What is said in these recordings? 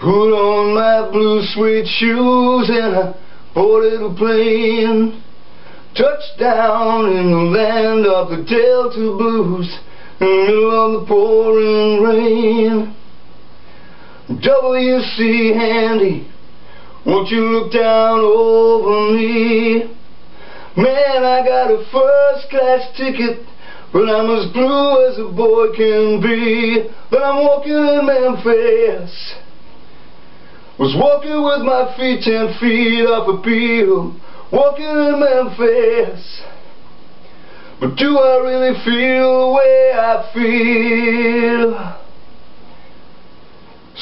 Put on my blue suede shoes and I boarded a plane. Touchdown in the land of the Delta Blues in the middle of the pouring rain. W.C. Handy, won't you look down over me? Man, I got a first class ticket, but I'm as blue as a boy can be. But I'm walking in Memphis. Was walking with my feet ten feet off a Beale, walking in Memphis. But do I really feel the way I feel?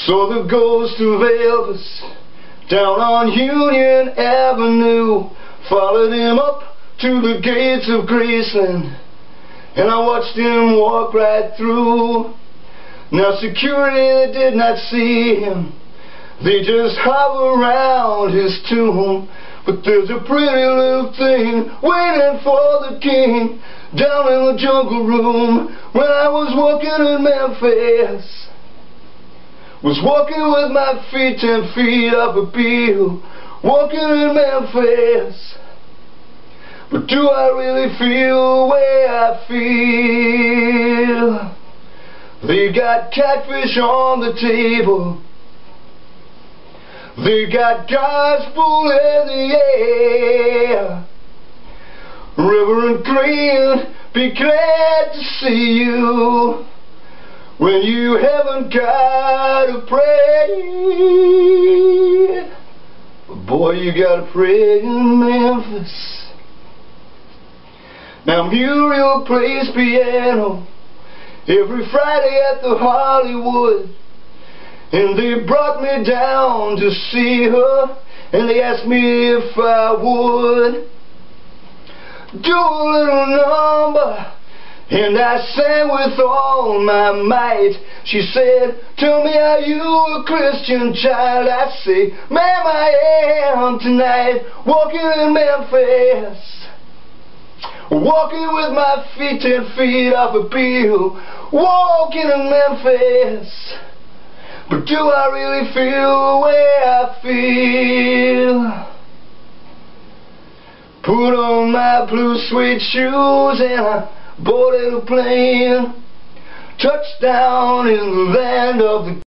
So the ghost of Elvis down on Union Avenue followed him up to the gates of Graceland and I watched him walk right through. Now security did not see him they just hover around his tomb. But there's a pretty little thing waiting for the king down in the jungle room when I was walking in Memphis. Was walking with my feet ten feet up a Beale, walking in Memphis. But do I really feel the way I feel? They got catfish on the table. They got gospel in the air. Reverend Green, be glad to see you when you haven't got to pray. Boy, you got to pray in Memphis. Now Muriel plays piano every Friday at the Hollywood. And they brought me down to see her And they asked me if I would Do a little number. And I sang with all my might. She said, tell me are you a Christian child? I say, ma'am I am tonight Walking in Memphis Walking with my feet ten feet off a Beale Walking in Memphis but do I really feel the way I feel? Put on my blue suede shoes and I boarded a plane Touchdown in the land of the